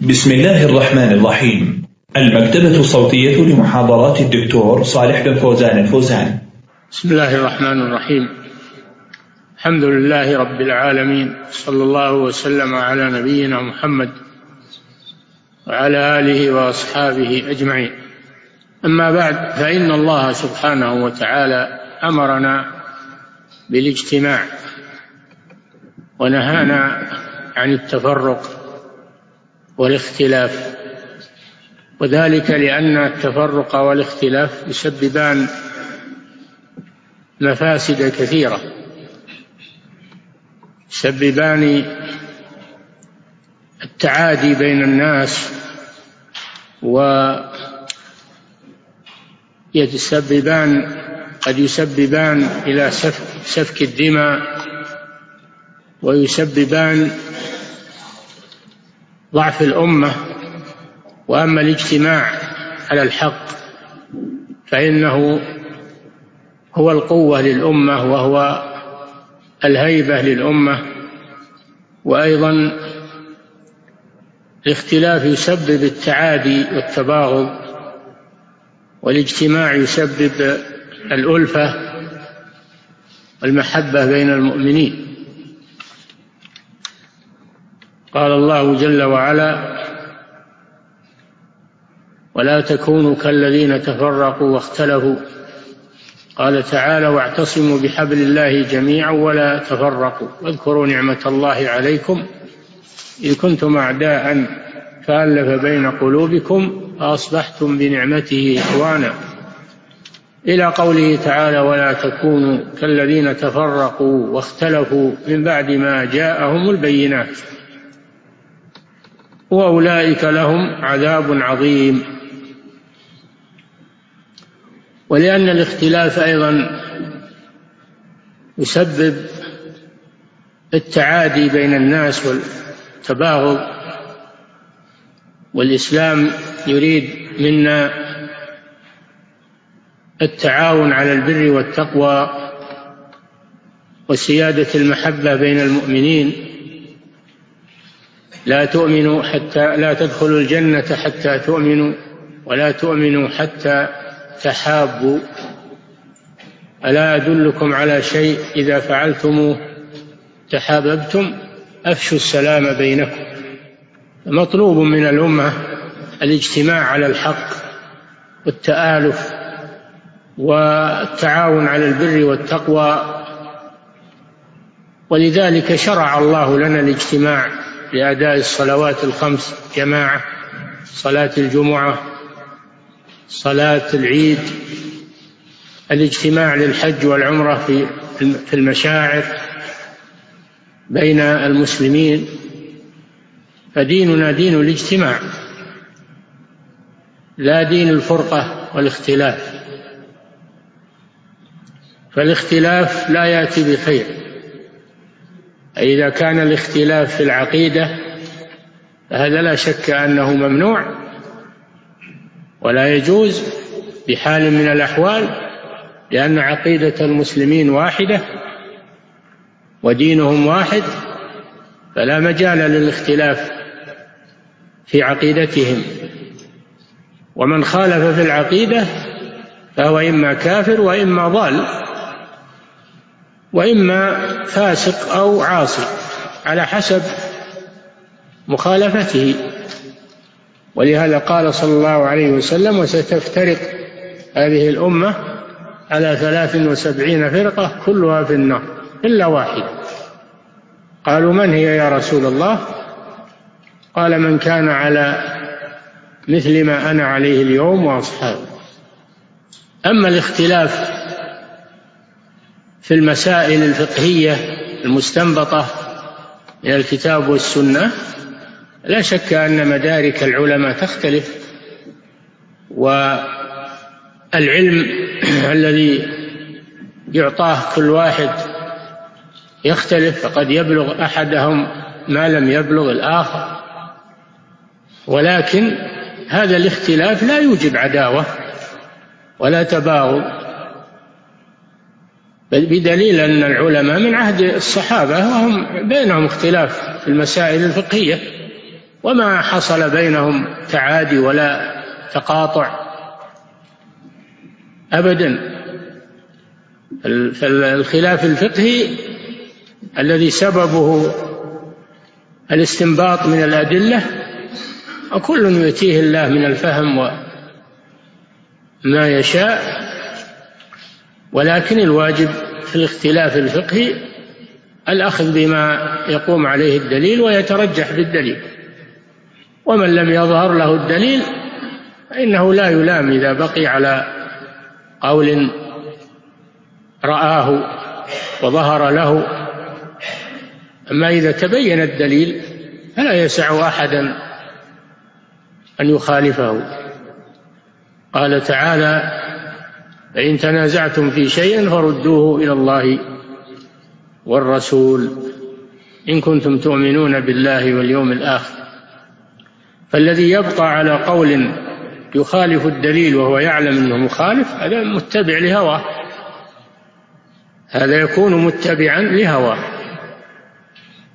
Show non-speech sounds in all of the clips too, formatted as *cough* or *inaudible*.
بسم الله الرحمن الرحيم. المكتبة الصوتية لمحاضرات الدكتور صالح بن فوزان الفوزان. بسم الله الرحمن الرحيم. الحمد لله رب العالمين. صلى الله وسلم على نبينا محمد وعلى آله وأصحابه أجمعين. أما بعد فإن الله سبحانه وتعالى أمرنا بالاجتماع ونهانا عن التفرق والاختلاف. وذلك لأن التفرق والاختلاف يسببان مفاسد كثيرة. يسببان التعادي بين الناس ويتسببان قد يسببان إلى سفك الدماء ويسببان ضعف الأمة وأما الاجتماع على الحق فإنه هو القوة للأمة وهو الهيبة للأمة وأيضا الاختلاف يسبب التعادي والتباغض والاجتماع يسبب الألفة والمحبة بين المؤمنين قال الله جل وعلا ولا تكونوا كالذين تفرقوا واختلفوا. قال تعالى واعتصموا بحبل الله جميعا ولا تفرقوا. واذكروا نعمة الله عليكم إذ كنتم أعداء فألف بين قلوبكم فأصبحتم بنعمته إخوانا. إلى قوله تعالى ولا تكونوا كالذين تفرقوا واختلفوا من بعد ما جاءهم البينات. وأولئك لهم عذاب عظيم. ولأن الاختلاف أيضا يسبب التعادي بين الناس والتباغض والإسلام يريد منا التعاون على البر والتقوى وسيادة المحبة بين المؤمنين. لا تؤمنوا حتى لا تدخلوا الجنة حتى تؤمنوا ولا تؤمنوا حتى تحابوا. ألا أدلكم على شيء إذا فعلتموه؟ تحاببتم؟ أفشوا السلام بينكم. مطلوب من الأمة الاجتماع على الحق والتآلف والتعاون على البر والتقوى. ولذلك شرع الله لنا الاجتماع لأداء الصلوات الخمس جماعة صلاة الجمعة صلاة العيد الاجتماع للحج والعمرة في في المشاعر بين المسلمين. فديننا دين الاجتماع لا دين الفرقة والاختلاف. فالاختلاف لا يأتي بخير. إذا كان الاختلاف في العقيدة فهذا لا شك أنه ممنوع ولا يجوز بحال من الأحوال لأن عقيدة المسلمين واحدة ودينهم واحد فلا مجال للاختلاف في عقيدتهم. ومن خالف في العقيدة فهو إما كافر وإما ضال. وإما فاسق أو عاصي على حسب مخالفته. ولهذا قال صلى الله عليه وسلم وستفترق هذه الأمة على ثلاث وسبعين فرقة كلها في النار إلا واحدة. قالوا من هي يا رسول الله؟ قال من كان على مثل ما أنا عليه اليوم وأصحابي أما الاختلاف في المسائل الفقهية المستنبطة من الكتاب والسنة لا شك أن مدارك العلماء تختلف والعلم *clears throat* الذي يعطاه كل واحد يختلف فقد يبلغ أحدهم ما لم يبلغ الآخر. ولكن هذا الاختلاف لا يوجب عداوة ولا تباغض. بدليل أن العلماء من عهد الصحابة وهم بينهم اختلاف في المسائل الفقهية وما حصل بينهم تعادي ولا تقاطع أبدا. فالخلاف الفقهي الذي سببه الاستنباط من الأدلة وكل يؤتيه الله من الفهم وما يشاء ولكن الواجب في الاختلاف الفقهي الأخذ بما يقوم عليه الدليل ويترجح بالدليل. ومن لم يظهر له الدليل فإنه لا يلام إذا بقي على قول رآه وظهر له. أما إذا تبين الدليل فلا يسع أحدا أن يخالفه. قال تعالى فإن تنازعتم في شيء فردوه إلى الله والرسول. إن كنتم تؤمنون بالله واليوم الآخر. فالذي يبقى على قول يخالف الدليل وهو يعلم أنه مخالف هذا متبع لهواه هذا يكون متبعا لهواه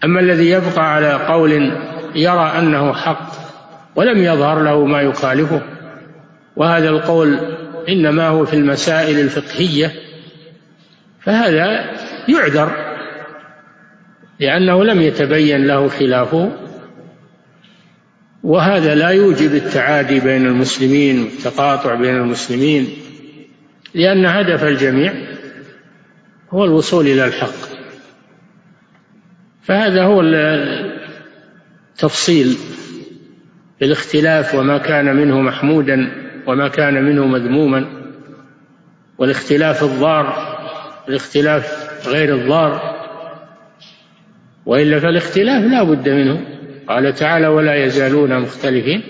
أما الذي يبقى على قول يرى أنه حق ولم يظهر له ما يخالفه وهذا القول إنما هو في المسائل الفقهية فهذا يعذر لأنه لم يتبين له خلافه وهذا لا يوجب التعادي بين المسلمين والتقاطع بين المسلمين لأن هدف الجميع هو الوصول إلى الحق. فهذا هو التفصيل الاختلاف وما كان منه محمودا وما كان منه مذموما والاختلاف الضار الاختلاف غير الضار. وإلا فالاختلاف لا بد منه. قال تعالى ولا يزالون مختلفين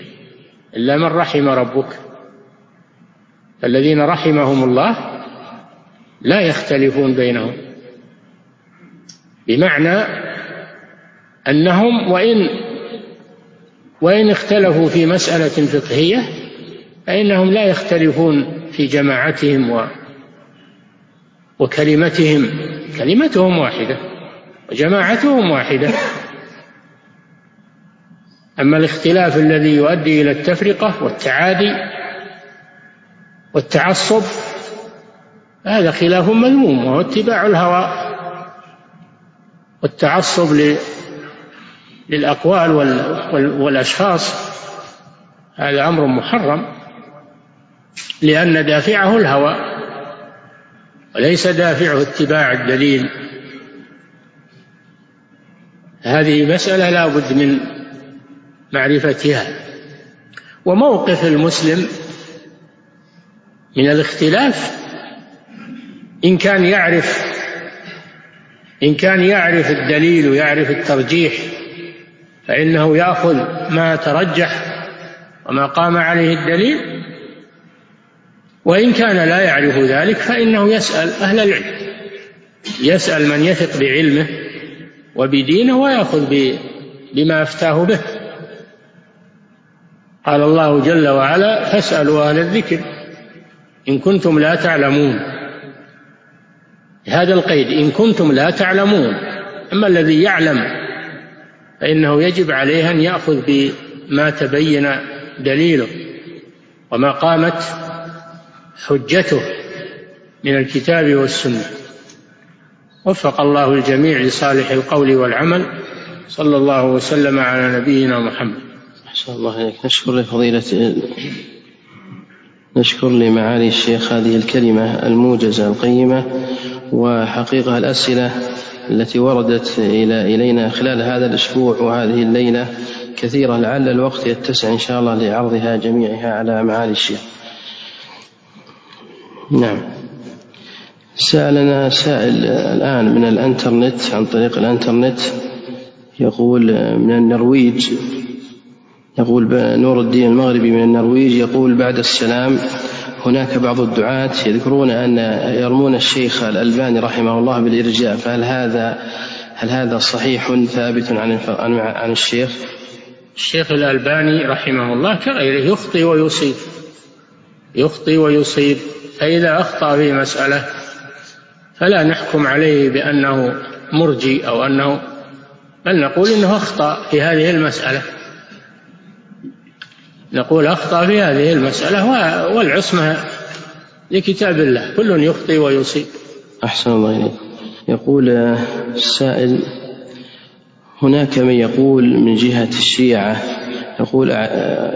إلا من رحم ربك. الذين رحمهم الله لا يختلفون بينهم. بمعنى أنهم وإن وإن اختلفوا في مسألة فقهية فإنهم لا يختلفون في جماعتهم و وكلمتهم. كلمتهم واحدة وجماعتهم واحدة. أما الاختلاف الذي يؤدي إلى التفرقة والتعادي والتعصب هذا خلاف مذموم وهو اتباع الهوى والتعصب للأقوال والأشخاص. هذا أمر محرم. لأن دافعه الهوى وليس دافعه اتباع الدليل. هذه مسألة لا بد من معرفتها. وموقف المسلم من الاختلاف إن كان يعرف إن كان يعرف الدليل ويعرف الترجيح فإنه يأخذ ما ترجح وما قام عليه الدليل وإن كان لا يعرف ذلك فإنه يسأل أهل العلم. يسأل من يثق بعلمه وبدينه ويأخذ بما أفتاه به. قال الله جل وعلا فاسألوا أهل الذكر إن كنتم لا تعلمون. هذا القيد إن كنتم لا تعلمون. أما الذي يعلم فإنه يجب عليه أن يأخذ بما تبين دليله وما قامت حجته من الكتاب والسنة. وفق الله الجميع لصالح القول والعمل. صلى الله وسلم على نبينا محمد. أحسن الله إليك. نشكر لفضيلة نشكر لمعالي الشيخ هذه الكلمة الموجزة القيمة وحقيقة الأسئلة التي وردت إلى إلينا خلال هذا الأسبوع وهذه الليلة كثيرة لعل الوقت يتسع إن شاء الله لعرضها جميعها على معالي الشيخ. نعم. سألنا سائل الآن من الانترنت عن طريق الانترنت يقول من النرويج يقول نور الدين المغربي من النرويج يقول بعد السلام هناك بعض الدعاة يذكرون أن يرمون الشيخ الألباني رحمه الله بالإرجاء فهل هذا هل هذا صحيح ثابت عن عن الشيخ؟ الشيخ الألباني رحمه الله كغيره يخطي ويصيب. يخطي ويصيب. فإذا أخطأ في مسألة فلا نحكم عليه بأنه مرجي أو أنه بل نقول إنه أخطأ في هذه المسألة. نقول أخطأ في هذه المسألة والعصمة لكتاب الله. كل يخطي ويصيب. أحسن الله إليك. يقول السائل هناك من يقول من جهة الشيعة يقول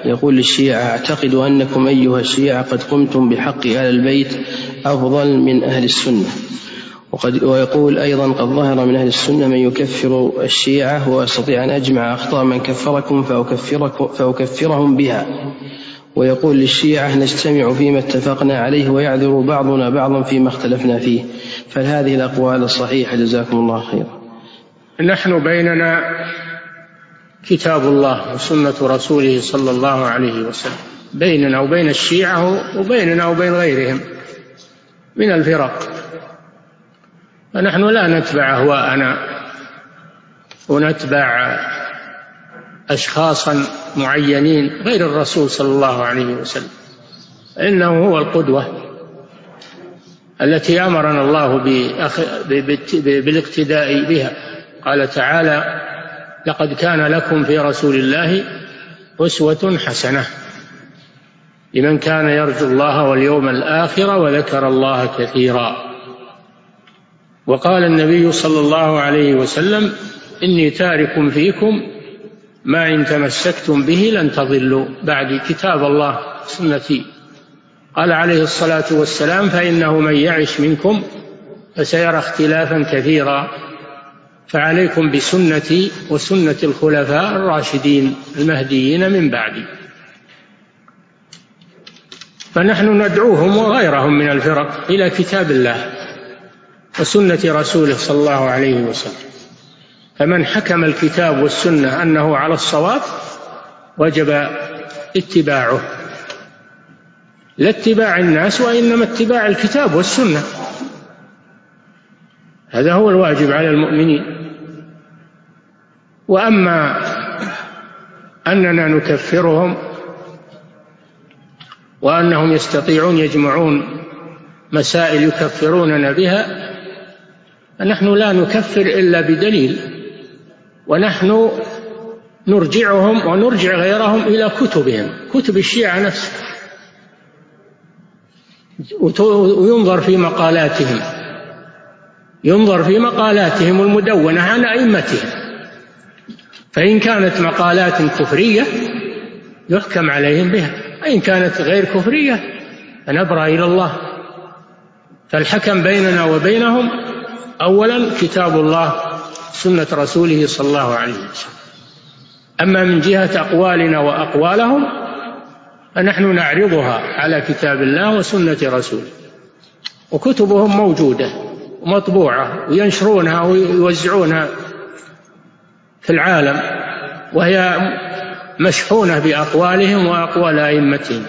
يقول للشيعة أعتقد أنكم أيها الشيعة قد قمتم بحق أهل البيت أفضل من أهل السنة. وقد ويقول أيضا قد ظهر من أهل السنة من يكفر الشيعة وأستطيع أن أجمع أخطاء من كفركم فأكفركم فأكفرهم بها. ويقول للشيعة نجتمع فيما اتفقنا عليه ويعذر بعضنا بعضا فيما اختلفنا فيه. فهذه الأقوال الصحيحة جزاكم الله خيرا. نحن بيننا كتاب الله وسنة رسوله صلى الله عليه وسلم بيننا وبين الشيعة وبيننا وبين غيرهم من الفرق. فنحن لا نتبع أهواءنا ونتبع أشخاصا معينين غير الرسول صلى الله عليه وسلم إنه هو القدوة التي أمرنا الله بالاقتداء بها. قال تعالى لقد كان لكم في رسول الله أسوة حسنة لمن كان يرجو الله واليوم الآخر وذكر الله كثيرا. وقال النبي صلى الله عليه وسلم إني تارك فيكم ما إن تمسكتم به لن تضلوا. بعد كتاب الله سنتي. قال عليه الصلاة والسلام فإنه من يعش منكم فسيرى اختلافا كثيرا. فعليكم بسنتي وسنة الخلفاء الراشدين المهديين من بعدي. فنحن ندعوهم وغيرهم من الفرق إلى كتاب الله وسنة رسوله صلى الله عليه وسلم. فمن حكم الكتاب والسنة أنه على الصواب وجب اتباعه. لا اتباع الناس وإنما اتباع الكتاب والسنة. هذا هو الواجب على المؤمنين. وأما أننا نكفرهم وأنهم يستطيعون يجمعون مسائل يكفروننا بها فنحن لا نكفر إلا بدليل ونحن نرجعهم ونرجع غيرهم إلى كتبهم كتب الشيعة نفسها. وينظر في مقالاتهم ينظر في مقالاتهم المدونة عن أئمتهم. فإن كانت مقالات كفرية يحكم عليهم بها وإن كانت غير كفرية فنبرأ إلى الله. فالحكم بيننا وبينهم أولا كتاب الله سنة رسوله صلى الله عليه وسلم. أما من جهة أقوالنا وأقوالهم فنحن نعرضها على كتاب الله وسنة رسوله. وكتبهم موجودة ومطبوعة وينشرونها ويوزعونها. في العالم وهي مشحونة بأقوالهم وأقوال أئمتهم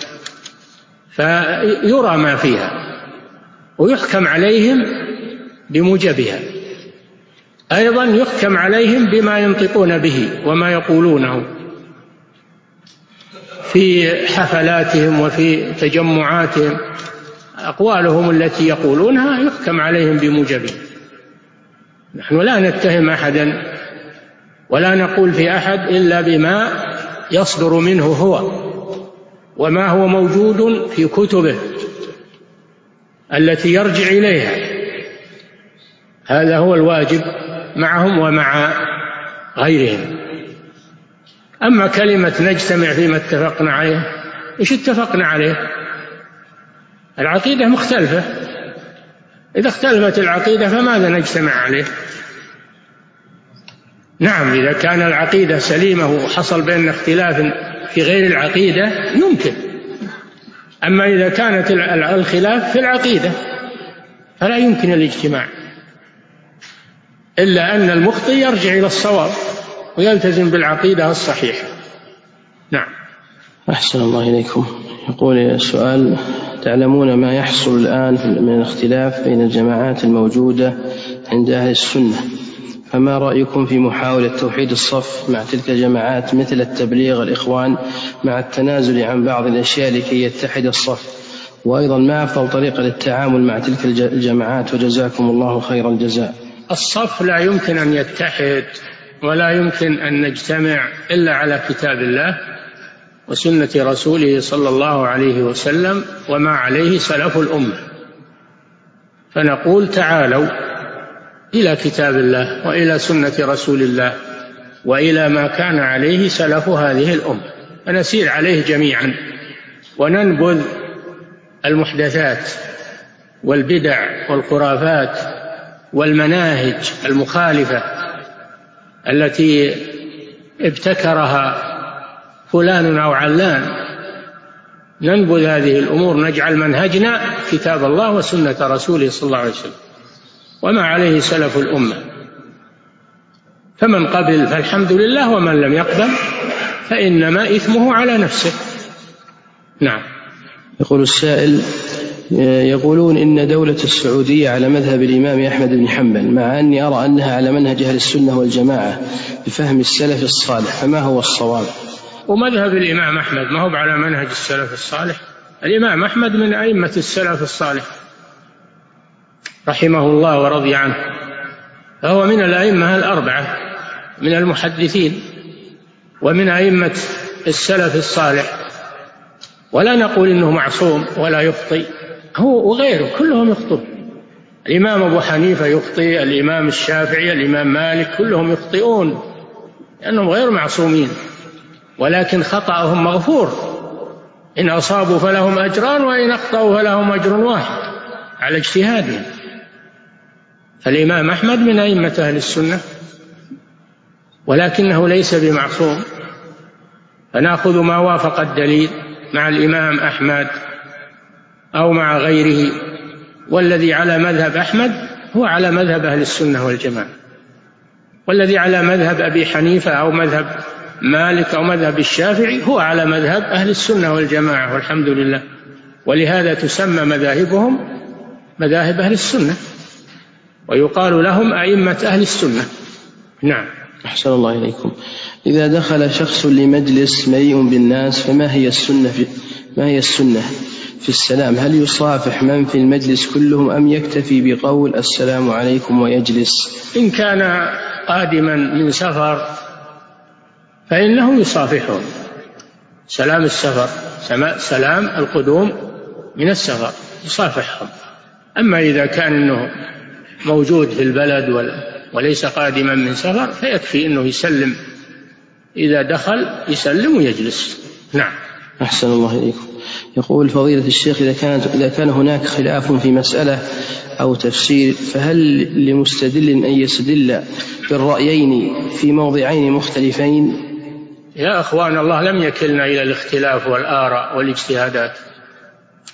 فيرى ما فيها ويحكم عليهم بموجبها. أيضا يحكم عليهم بما ينطقون به وما يقولونه في حفلاتهم وفي تجمعاتهم. أقوالهم التي يقولونها يحكم عليهم بموجبها. نحن لا نتهم أحدا ولا نقول في أحد إلا بما يصدر منه هو وما هو موجود في كتبه التي يرجع إليها. هذا هو الواجب معهم ومع غيرهم. أما كلمة نجتمع فيما اتفقنا عليه إيش اتفقنا عليه؟ العقيدة مختلفة. إذا اختلفت العقيدة فماذا نجتمع عليه؟ نعم إذا كان العقيدة سليمة وحصل بيننا اختلاف في غير العقيدة يمكن. أما إذا كانت الخلاف في العقيدة فلا يمكن الاجتماع. إلا أن المخطئ يرجع إلى الصواب ويلتزم بالعقيدة الصحيحة. نعم. أحسن الله إليكم. يقول السؤال تعلمون ما يحصل الآن من الاختلاف بين الجماعات الموجودة عند أهل السنة؟ فما رأيكم في محاولة توحيد الصف مع تلك الجماعات مثل التبليغ الإخوان مع التنازل عن بعض الأشياء لكي يتحد الصف؟ وأيضا ما أفضل طريقة للتعامل مع تلك الجماعات وجزاكم الله خير الجزاء. الصف لا يمكن أن يتحد ولا يمكن أن نجتمع إلا على كتاب الله وسنة رسوله صلى الله عليه وسلم وما عليه سلف الأمة. فنقول تعالوا إلى كتاب الله وإلى سنة رسول الله وإلى ما كان عليه سلف هذه الأمة. فنسير عليه جميعا. وننبذ المحدثات والبدع والخرافات والمناهج المخالفة التي ابتكرها فلان أو علان. ننبذ هذه الأمور نجعل منهجنا كتاب الله وسنة رسوله صلى الله عليه وسلم. وما عليه سلف الأمة. فمن قبل فالحمد لله ومن لم يقبل فإنما إثمه على نفسه. نعم. يقول السائل يقولون إن دولة السعودية على مذهب الإمام أحمد بن حنبل مع أني أرى أنها على منهج أهل السنة والجماعة بفهم السلف الصالح فما هو الصواب؟ ومذهب الإمام أحمد ما هو على منهج السلف الصالح؟ الإمام أحمد من أئمة السلف الصالح. رحمه الله ورضي عنه. فهو من الأئمة الأربعة من المحدثين ومن أئمة السلف الصالح. ولا نقول إنه معصوم ولا يخطئ هو وغيره كلهم يخطئون الإمام أبو حنيفة يخطئ الإمام الشافعي الإمام مالك كلهم يخطئون لأنهم غير معصومين. ولكن خطأهم مغفور. إن أصابوا فلهم أجران وإن أخطأوا فلهم أجر واحد على اجتهادهم. فالإمام أحمد من أئمة أهل السنة ولكنه ليس بمعصوم فنأخذ ما وافق الدليل مع الإمام أحمد أو مع غيره والذي على مذهب أحمد هو على مذهب أهل السنة والجماعة والذي على مذهب أبي حنيفة أو مذهب مالك أو مذهب الشافعي هو على مذهب أهل السنة والجماعة والحمد لله. ولهذا تسمى مذاهبهم مذاهب أهل السنة. ويقال لهم أئمة أهل السنة. نعم. أحسن الله إليكم. إذا دخل شخص لمجلس مليء بالناس فما هي السنة في ما هي السنة في السلام؟ هل يصافح من في المجلس كلهم أم يكتفي بقول السلام عليكم ويجلس؟ إن كان قادما من سفر فإنه يصافحهم سلام السفر سلام القدوم من السفر يصافحهم. أما إذا كان أنه موجود في البلد وليس قادما من سفر فيكفي أنه يسلم. إذا دخل يسلم ويجلس. نعم. أحسن الله إليكم. يقول فضيلة الشيخ إذا كانت إذا كان هناك خلاف في مسألة أو تفسير فهل لمستدل أن يستدل بالرأيين في موضعين مختلفين؟ يا أخوان الله لم يكلنا إلى الاختلاف والآراء والاجتهادات.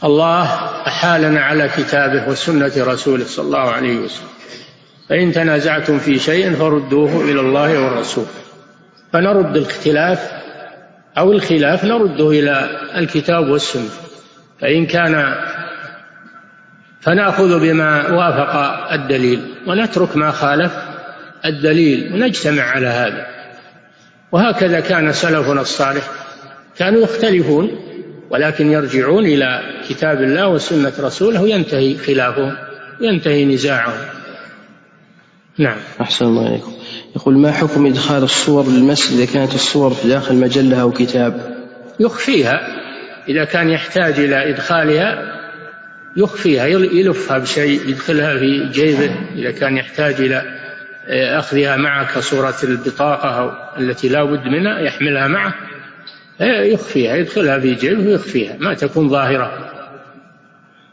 الله أحالنا على كتابه وسنة رسوله صلى الله عليه وسلم. فإن تنازعتم في شيء فردوه إلى الله والرسول. فنرد الاختلاف أو الخلاف نرده إلى الكتاب والسنة. فإن كان فنأخذ بما وافق الدليل ونترك ما خالف الدليل ونجتمع على هذا. وهكذا كان سلفنا الصالح. كانوا يختلفون ولكن يرجعون إلى كتاب الله وسنة رسوله وينتهي خلافهم ينتهي نزاعهم نعم. أحسن الله إليكم. يقول ما حكم إدخال الصور للمسجد إذا كانت الصور في داخل مجلة أو كتاب؟ يخفيها. إذا كان يحتاج إلى إدخالها يخفيها يلفها بشيء يدخلها في جيبه. إذا كان يحتاج إلى أخذها معه كصورة البطاقة التي لا بد منها يحملها معه. يخفيها يدخلها في جيبه ويخفيها ما تكون ظاهرة.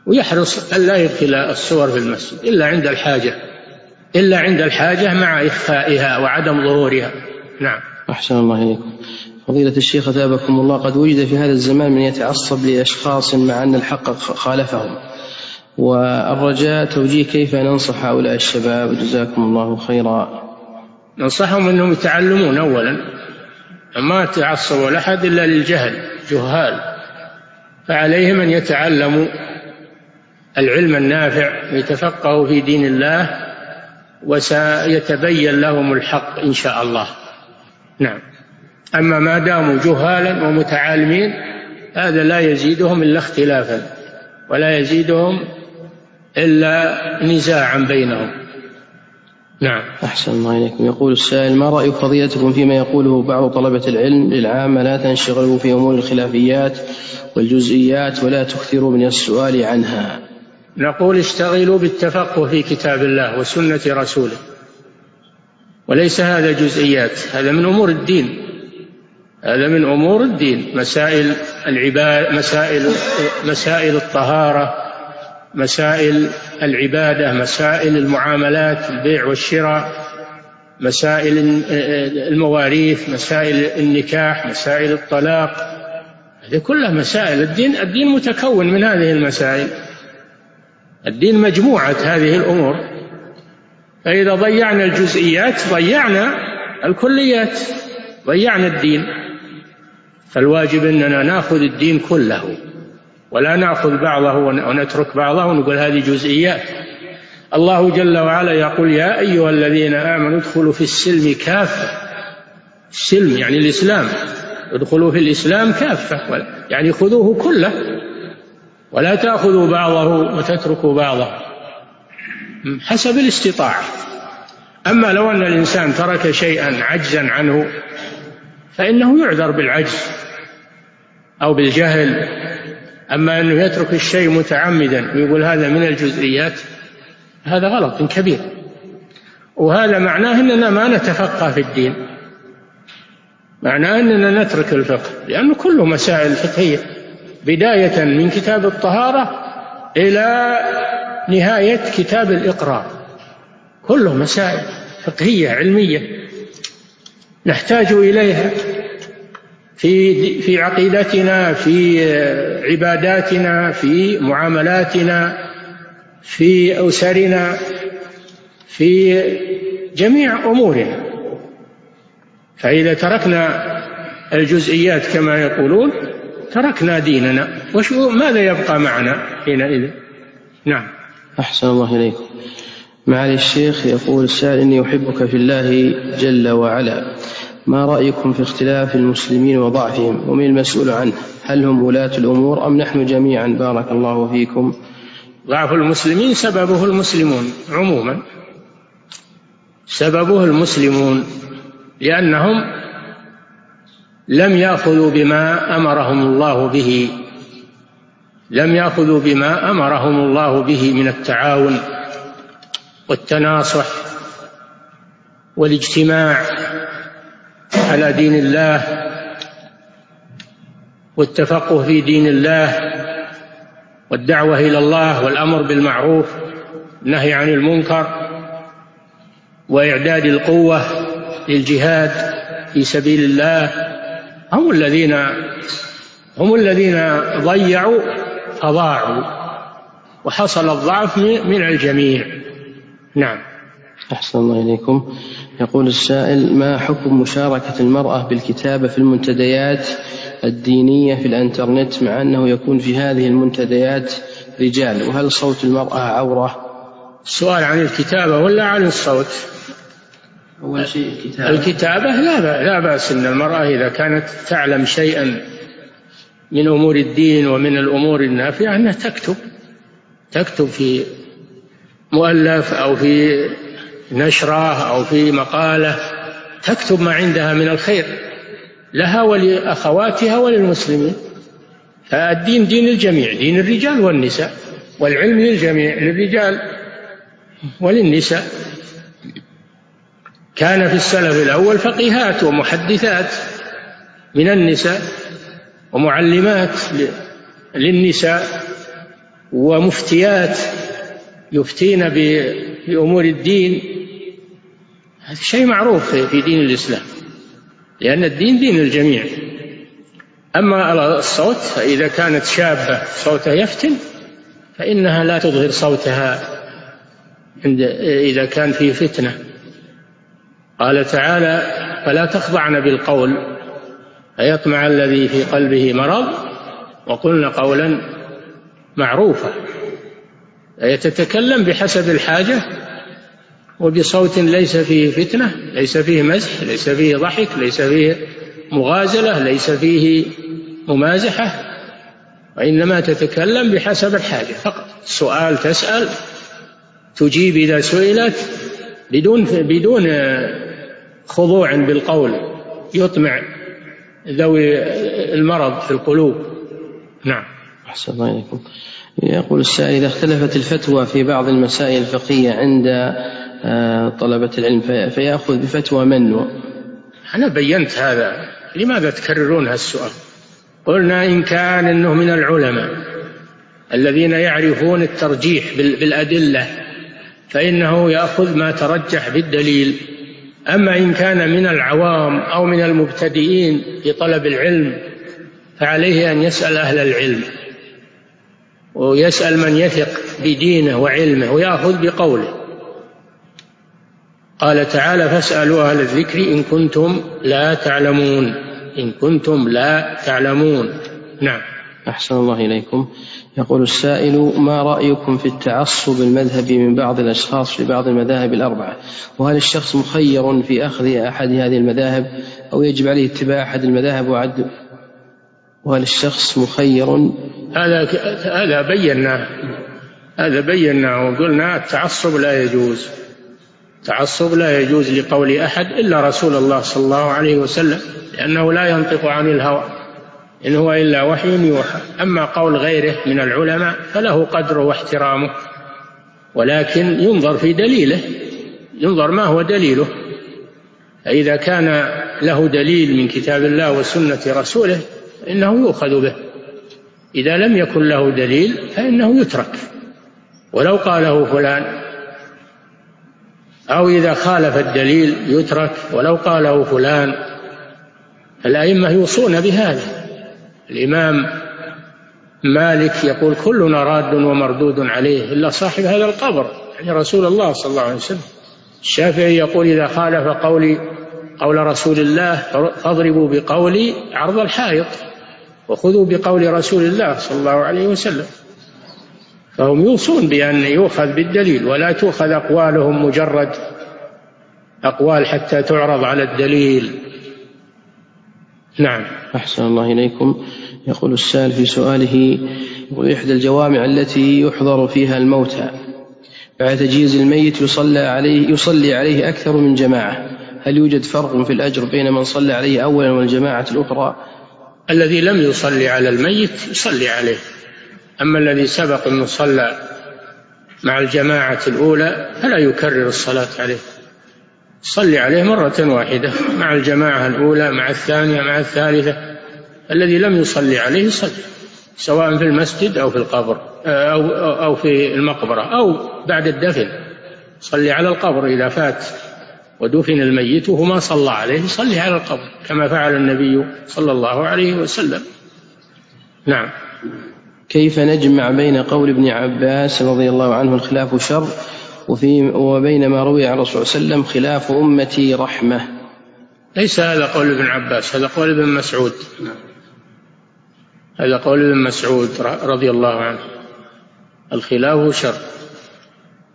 ويحرص ألا يدخل الصور في المسجد إلا عند الحاجة إلا عند الحاجة مع إخفائها وعدم ظهورها نعم. أحسن الله إليكم. فضيلة الشيخ أثابكم الله قد وجد في هذا الزمان من يتعصب لأشخاص مع أن الحق خالفهم. والرجاء توجيه كيف ننصح هؤلاء الشباب؟ جزاكم الله خيرا. ننصحهم أنهم يتعلمون أولا. ما تعصبوا لأحد إلا للجهل جهال. فعليهم أن يتعلموا العلم النافع ويتفقهوا في دين الله وسيتبين لهم الحق إن شاء الله. نعم. أما ما داموا جهالا ومتعالمين هذا لا يزيدهم إلا اختلافا ولا يزيدهم إلا نزاعا بينهم. نعم. أحسن الله إليكم. يقول السائل ما رأي فضيلتكم فيما يقوله بعض طلبة العلم للعامة لا تنشغلوا في أمور الخلافيات والجزئيات ولا تكثروا من السؤال عنها؟ نقول اشتغلوا بالتفقه في كتاب الله وسنة رسوله. وليس هذا جزئيات هذا من أمور الدين. هذا من أمور الدين. مسائل العباد مسائل مسائل الطهارة مسائل العبادة مسائل المعاملات البيع والشراء مسائل المواريث مسائل النكاح مسائل الطلاق. هذه كلها مسائل. الدين الدين متكون من هذه المسائل. الدين مجموعة هذه الأمور. فإذا ضيعنا الجزئيات ضيعنا الكليات ضيعنا الدين. فالواجب أننا نأخذ الدين كله. ولا نأخذ بعضه ونترك بعضه ونقول هذه جزئيات. الله جل وعلا يقول يا أيها الذين آمنوا ادخلوا في السلم كافة. السلم يعني الإسلام. ادخلوا في الإسلام كافة. يعني خذوه كله. ولا تأخذوا بعضه وتتركوا بعضه. حسب الاستطاعة. أما لو أن الإنسان ترك شيئا عجزا عنه فإنه يعذر بالعجز أو بالجهل أما أنه يترك الشيء متعمدا ويقول هذا من الجزئيات هذا غلط كبير. وهذا معناه أننا ما نتفقه في الدين. معناه أننا نترك الفقه لأنه كله مسائل فقهية. بداية من كتاب الطهارة إلى نهاية كتاب الإقرار. كله مسائل فقهية علمية. نحتاج إليها. في في عقيدتنا في عباداتنا في معاملاتنا في أسرنا في جميع أمورنا. فإذا تركنا الجزئيات كما يقولون تركنا ديننا. وش ماذا يبقى معنا حينئذ؟ نعم. أحسن الله إليكم. معالي الشيخ يقول السائل إني أحبك في الله جل وعلا. ما رأيكم في اختلاف المسلمين وضعفهم ومن المسؤول عنه؟ هل هم ولاة الأمور أم نحن جميعا بارك الله فيكم؟ ضعف المسلمين سببه المسلمون عموما. سببه المسلمون لأنهم لم يأخذوا بما أمرهم الله به. لم يأخذوا بما أمرهم الله به من التعاون والتناصح والاجتماع على دين الله والتفقه في دين الله والدعوة إلى الله والأمر بالمعروف النهي عن المنكر وإعداد القوة للجهاد في سبيل الله هم الذين هم الذين ضيعوا فضاعوا وحصل الضعف من الجميع. نعم. أحسن الله إليكم يقول السائل ما حكم مشاركة المرأة بالكتابة في المنتديات الدينية في الإنترنت مع أنه يكون في هذه المنتديات رجال وهل صوت المرأة عورة؟ السؤال عن الكتابة ولا عن الصوت؟ أول شيء الكتابة الكتابة لا بأس, لا بأس أن المرأة إذا كانت تعلم شيئا من أمور الدين ومن الأمور النافعة أنها تكتب تكتب في مؤلف أو في نشرة أو في مقالة تكتب ما عندها من الخير لها ولأخواتها وللمسلمين. فالدين دين الجميع دين الرجال والنساء والعلم للجميع للرجال وللنساء. كان في السلف الأول فقيهات ومحدثات من النساء ومعلمات للنساء ومفتيات يفتين بأمور الدين. هذا شيء معروف في دين الإسلام لأن الدين دين الجميع. أما الصوت فإذا كانت شابة صوتها يفتن فإنها لا تظهر صوتها عند إذا كان في فتنة. قال تعالى فلا تخضعن بالقول فيطمع الذي في قلبه مرض. وقلن قولا معروفا. تتكلم بحسب الحاجة وبصوت ليس فيه فتنة ليس فيه مزح ليس فيه ضحك ليس فيه مغازلة ليس فيه ممازحة وإنما تتكلم بحسب الحاجة فقط. سؤال تسأل تجيب إذا سئلت بدون بدون خضوع بالقول يطمع ذوي المرض في القلوب. نعم. أحسن الله إليكم. يقول السائل إذا اختلفت الفتوى في بعض المسائل الفقهية عند طلبة العلم فيأخذ بفتوى من؟ أنا بينت هذا لماذا تكررون هالسؤال؟ قلنا إن كان أنه من العلماء الذين يعرفون الترجيح بالأدلة فإنه يأخذ ما ترجح بالدليل. أما إن كان من العوام أو من المبتدئين في طلب العلم فعليه أن يسأل أهل العلم ويسأل من يثق بدينه وعلمه ويأخذ بقوله. قال تعالى فاسألوا أهل الذكر إن كنتم لا تعلمون. إن كنتم لا تعلمون. نعم. أحسن الله إليكم. يقول السائل ما رأيكم في التعصب المذهبي من بعض الأشخاص في بعض المذاهب الأربعة؟ وهل الشخص مخير في أخذ أحد هذه المذاهب أو يجب عليه اتباع أحد المذاهب وعد؟ وهل الشخص مخير؟ هذا هذا بيناه. هذا بيناه وقلنا التعصب لا يجوز. التعصب لا يجوز لقول أحد إلا رسول الله صلى الله عليه وسلم لأنه لا ينطق عن الهوى. إن هو إلا وحي يوحى. أما قول غيره من العلماء فله قدره واحترامه. ولكن ينظر في دليله ينظر ما هو دليله. فإذا كان له دليل من كتاب الله وسنة رسوله فإنه يؤخذ به. إذا لم يكن له دليل فإنه يترك. ولو قاله فلان أو إذا خالف الدليل يترك ولو قاله فلان. الأئمة يوصون بهذا. الإمام مالك يقول كلنا راد ومردود عليه إلا صاحب هذا القبر يعني رسول الله صلى الله عليه وسلم. الشافعي يقول إذا خالف قولي قول رسول الله فاضربوا بقولي عرض الحائط وخذوا بقول رسول الله صلى الله عليه وسلم. فهم يوصون بأن يؤخذ بالدليل ولا تؤخذ أقوالهم مجرد أقوال حتى تعرض على الدليل. نعم. أحسن الله إليكم. يقول السائل في سؤاله يقول إحدى الجوامع التي يحضر فيها الموتى بعد تجهيز الميت يصلى عليه يصلي عليه أكثر من جماعة. هل يوجد فرق في الأجر بين من صلى عليه أولا والجماعة الأخرى؟ الذي لم يصلي على الميت يصلي عليه. أما الذي سبق أنه صلى مع الجماعة الأولى فلا يكرر الصلاة عليه. صلي عليه مرة واحدة مع الجماعة الأولى مع الثانية مع الثالثة. الذي لم يصلي عليه صلي سواء في المسجد أو في القبر أو أو في المقبرة أو بعد الدفن. صلي على القبر إذا فات ودفن الميت وهو ما صلى عليه صلي على القبر كما فعل النبي صلى الله عليه وسلم. نعم. كيف نجمع بين قول ابن عباس رضي الله عنه الخلاف شر وفي وبين ما روي عن الرسول صلى الله عليه وسلم خلاف أمتي رحمة. ليس هذا قول ابن عباس هذا قول ابن مسعود. هذا قول ابن مسعود رضي الله عنه. الخلاف شر.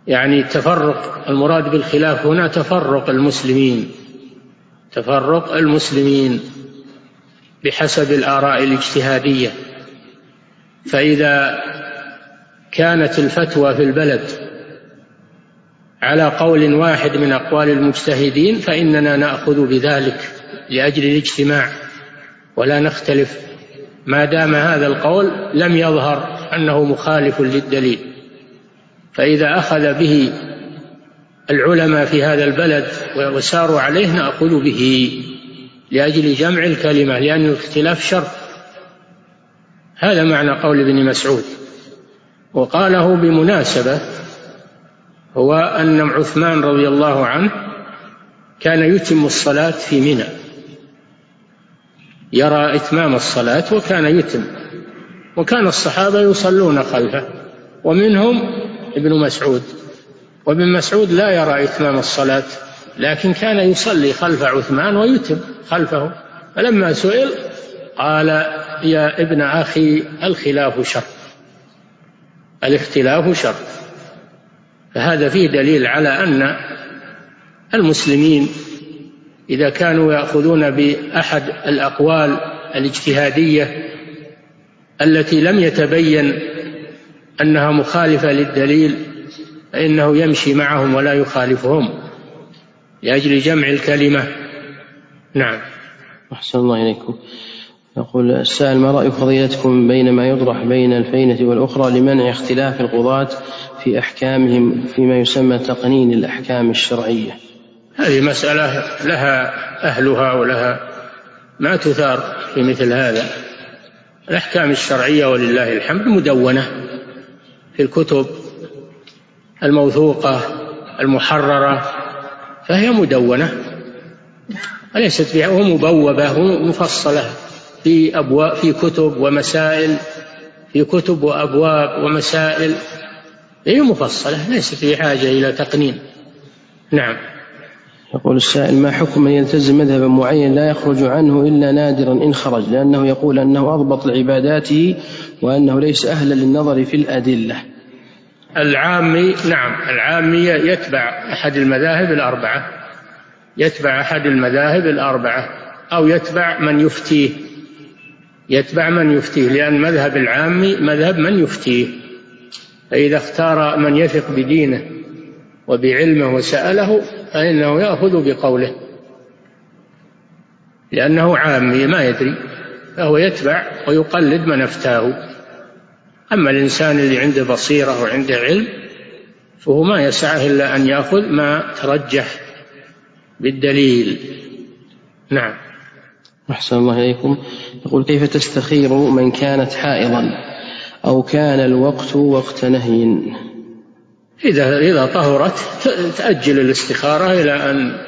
يعني تفرق المراد بالخلاف هنا تفرق المسلمين. تفرق المسلمين بحسب الآراء الاجتهادية. فإذا كانت الفتوى في البلد على قول واحد من أقوال المجتهدين فإننا نأخذ بذلك لأجل الاجتماع ولا نختلف. ما دام هذا القول لم يظهر أنه مخالف للدليل. فإذا أخذ به العلماء في هذا البلد وساروا عليه نأخذ به لأجل جمع الكلمة لأن الاختلاف شر هذا معنى قول ابن مسعود. وقاله بمناسبة هو أن عثمان رضي الله عنه كان يتم الصلاة في منى. يرى إتمام الصلاة وكان يتم. وكان الصحابة يصلون خلفه. ومنهم ابن مسعود. وابن مسعود لا يرى إتمام الصلاة لكن كان يصلي خلف عثمان ويتم خلفه. فلما سئل قال يا ابن أخي الخلاف شر الاختلاف شر. فهذا فيه دليل على أن المسلمين إذا كانوا يأخذون بأحد الأقوال الاجتهادية التي لم يتبين أنها مخالفة للدليل فإنه يمشي معهم ولا يخالفهم لأجل جمع الكلمة. نعم. أحسن الله إليكم. يقول السائل ما رأي فضيلتكم بين ما يطرح بين الفينة والأخرى لمنع اختلاف القضاة في أحكامهم فيما يسمى تقنين الأحكام الشرعية? هذه مسألة لها أهلها ولها ما تثار في مثل هذا. الأحكام الشرعية ولله الحمد مدونة في الكتب الموثوقة المحررة فهي مدونة. وليست فيها ومبوبة ومفصلة. في أبواب في كتب ومسائل في كتب وأبواب ومسائل. هي مفصلة ليست في حاجة إلى تقنين. نعم. يقول السائل ما حكم من يلتزم مذهبا معين لا يخرج عنه إلا نادرا إن خرج؟ لأنه يقول أنه أضبط لعباداته وأنه ليس أهلا للنظر في الأدلة. العامي نعم العامي يتبع أحد المذاهب الأربعة. يتبع أحد المذاهب الأربعة أو يتبع من يفتيه. يتبع من يفتيه لأن مذهب العامي مذهب من يفتيه. فإذا اختار من يثق بدينه وبعلمه وسأله فإنه يأخذ بقوله. لأنه عامي ما يدري فهو يتبع ويقلد من أفتاه. أما الإنسان اللي عنده بصيرة وعنده علم فهو ما يسعه إلا أن يأخذ ما ترجح بالدليل. نعم. أحسن الله إليكم. يقول كيف تستخير من كانت حائضا أو كان الوقت وقت نهي؟ إذا إذا طهرت تأجل الاستخارة إلى أن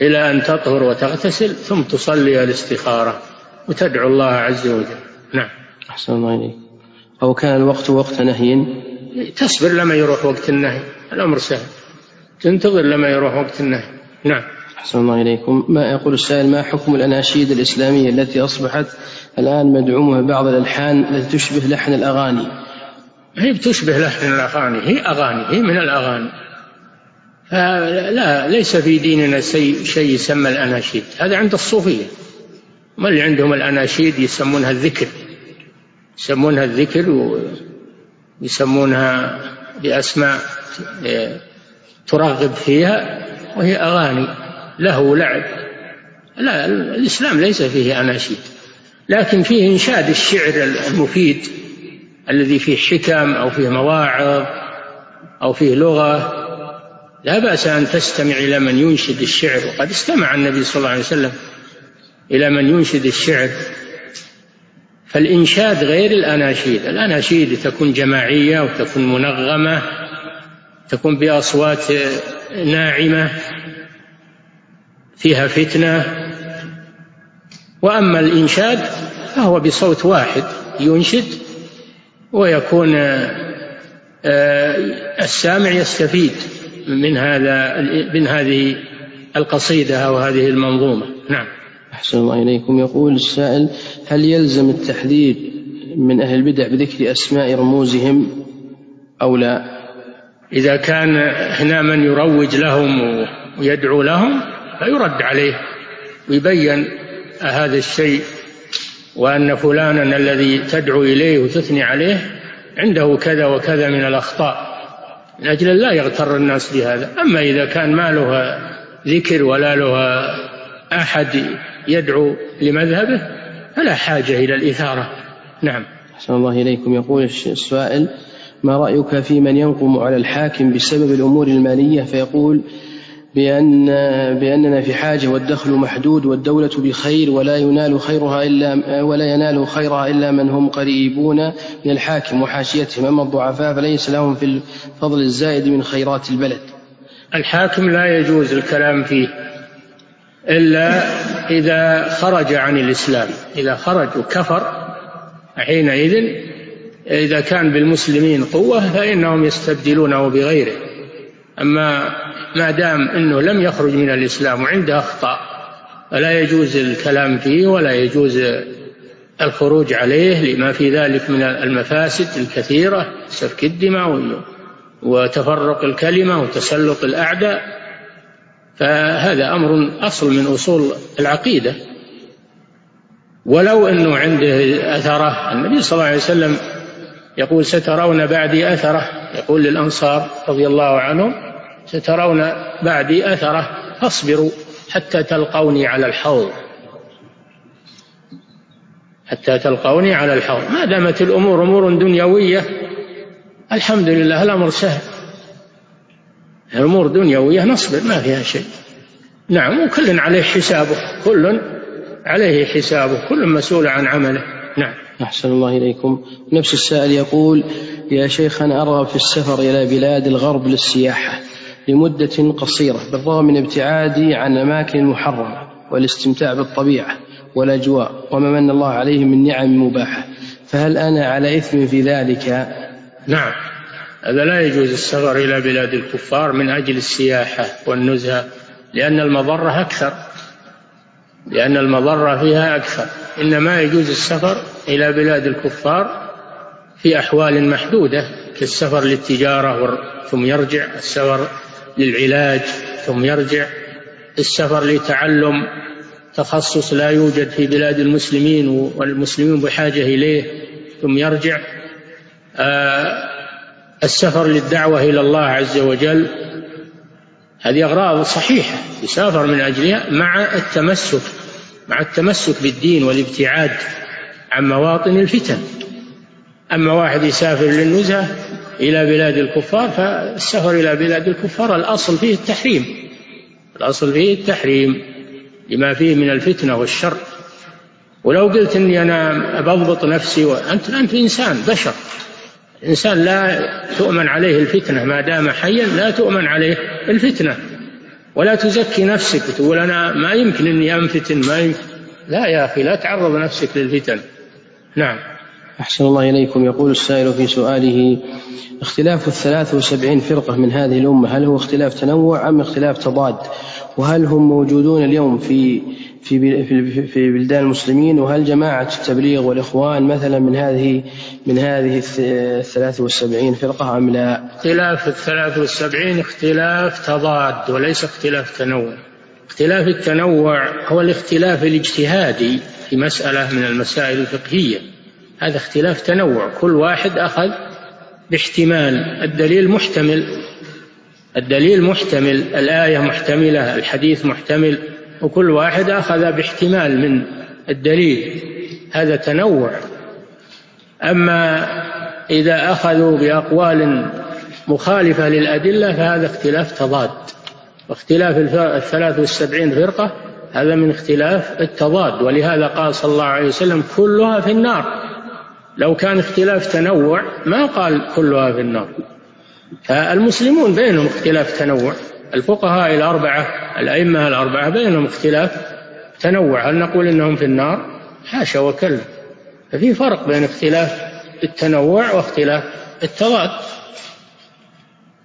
إلى أن تطهر وتغتسل ثم تصلي الاستخارة وتدعو الله عز وجل. نعم. أحسن الله إليك. أو كان الوقت وقت نهي؟ تصبر لما يروح وقت النهي. الأمر سهل. تنتظر لما يروح وقت النهي. نعم. أحسن الله إليكم. ما يقول السائل ما حكم الأناشيد الإسلامية التي أصبحت الآن مدعومة بعض الألحان التي تشبه لحن الأغاني؟ هي بتشبه لحن الأغاني هي أغاني هي من الأغاني. فلا ليس في ديننا شيء يسمى الأناشيد هذا عند الصوفية. ما اللي عندهم الأناشيد يسمونها الذكر. يسمونها الذكر ويسمونها بأسماء ترغب فيها وهي أغاني. له ولعب لا الإسلام ليس فيه أناشيد لكن فيه إنشاد الشعر المفيد الذي فيه حكم أو فيه مواعظ أو فيه لغة. لا بأس أن تستمع إلى من ينشد الشعر. وقد استمع النبي صلى الله عليه وسلم إلى من ينشد الشعر. فالإنشاد غير الأناشيد. الأناشيد تكون جماعية وتكون منغمة تكون بأصوات ناعمة. فيها فتنة. وأما الإنشاد فهو بصوت واحد ينشد ويكون آه، السامع يستفيد من هذا من هذه القصيدة أو هذه المنظومة. نعم. أحسن الله إليكم. يقول السائل هل يلزم التحذير من أهل البدع بذكر أسماء رموزهم أو لا؟ إذا كان هنا من يروج لهم ويدعو لهم فيرد عليه ويبين هذا الشيء وأن فلانا الذي تدعو إليه وتثني عليه عنده كذا وكذا من الأخطاء. من أجل لا يغتر الناس بهذا. أما إذا كان ما له ذكر ولا له أحد يدعو لمذهبه فلا حاجة إلى الإثارة. نعم. أحسن الله إليكم. يقول السائل ما رأيك في من ينقم على الحاكم بسبب الأمور المالية؟ فيقول بأن بأننا في حاجة والدخل محدود والدولة بخير ولا ينال خيرها إلا ولا ينال خيرها إلا من هم قريبون من الحاكم وحاشيتهم. أما الضعفاء فليس لهم في الفضل الزائد من خيرات البلد. الحاكم لا يجوز الكلام فيه إلا إذا خرج عن الإسلام. إذا خرج وكفر حينئذ إذا كان بالمسلمين قوة فإنهم يستبدلونه بغيره. أما ما دام أنه لم يخرج من الإسلام وعنده أخطاء فلا يجوز الكلام فيه ولا يجوز الخروج عليه لما في ذلك من المفاسد الكثيرة سفك الدماء وتفرق الكلمة وتسلط الأعداء. فهذا أمر أصل من أصول العقيدة. ولو أنه عنده أثرة النبي صلى الله عليه وسلم يقول سترون بعدي أثرة؟ يقول للأنصار رضي الله عنهم سترون بعدي أثرة فاصبروا حتى تلقوني على الحوض. حتى تلقوني على الحوض. ما دامت الأمور أمور دنيوية الحمد لله الأمر سهل. الأمور دنيوية نصبر ما فيها شيء. نعم وكل عليه حسابه كل عليه حسابه كل مسؤول عن عمله. نعم. أحسن الله إليكم. نفس السائل يقول يا شيخ أنا أرغب في السفر إلى بلاد الغرب للسياحة. لمدة قصيرة بالرغم من ابتعادي عن الأماكن المحرمة والاستمتاع بالطبيعة والأجواء وما من الله عليه من نعم مباحة. فهل أنا على إثم في ذلك؟ نعم. هذا لا يجوز السفر إلى بلاد الكفار من أجل السياحة والنزهة لأن المضرة أكثر. لأن المضرة فيها أكثر. إنما يجوز السفر إلى بلاد الكفار في أحوال محدودة كالسفر للتجارة ثم يرجع السفر للعلاج ثم يرجع السفر لتعلم تخصص لا يوجد في بلاد المسلمين والمسلمين بحاجة إليه ثم يرجع آه، السفر للدعوة إلى الله عز وجل. هذه أغراض صحيحة يسافر من أجلها مع التمسك مع التمسك بالدين والابتعاد عن مواطن الفتن. أما واحد يسافر للنزهة إلى بلاد الكفار فالسفر إلى بلاد الكفار الأصل فيه التحريم. الأصل فيه التحريم لما فيه من الفتنة والشر. ولو قلت إني أنا بضبط نفسي وانت أنت إنسان بشر. إنسان لا تؤمن عليه الفتنة ما دام حيا لا تؤمن عليه الفتنة. ولا تزكي نفسك وتقول أنا ما يمكن إني أنفتن ما يمكن. لا يا أخي لا تعرض نفسك للفتن. نعم. أحسن الله إليكم يقول السائل في سؤاله اختلاف الثلاث وسبعين فرقة من هذه الأمة هل هو اختلاف تنوع أم اختلاف تضاد وهل هم موجودون اليوم في في في بلدان المسلمين وهل جماعة التبليغ والإخوان مثلا من هذه من هذه الثلاث والسبعين فرقة أم لا؟ اختلاف الثلاث والسبعين اختلاف تضاد وليس اختلاف تنوع. اختلاف التنوع هو الاختلاف الاجتهادي في مسألة من المسائل الفقهية. هذا اختلاف تنوع كل واحد أخذ باحتمال. الدليل محتمل. الدليل محتمل الآية محتملة الحديث محتمل وكل واحد أخذ باحتمال من الدليل. هذا تنوع. أما إذا أخذوا بأقوال مخالفة للأدلة فهذا اختلاف تضاد. واختلاف الثلاث والسبعين فرقة هذا من اختلاف التضاد. ولهذا قال صلى الله عليه وسلم كلها في النار. لو كان اختلاف تنوع ما قال كلها في النار فالمسلمون بينهم اختلاف تنوع الفقهاء الأربعة الأئمة الأربعة بينهم اختلاف تنوع. هل نقول إنهم في النار؟ حاشا وكلا. ففي فرق بين اختلاف التنوع واختلاف التضاد.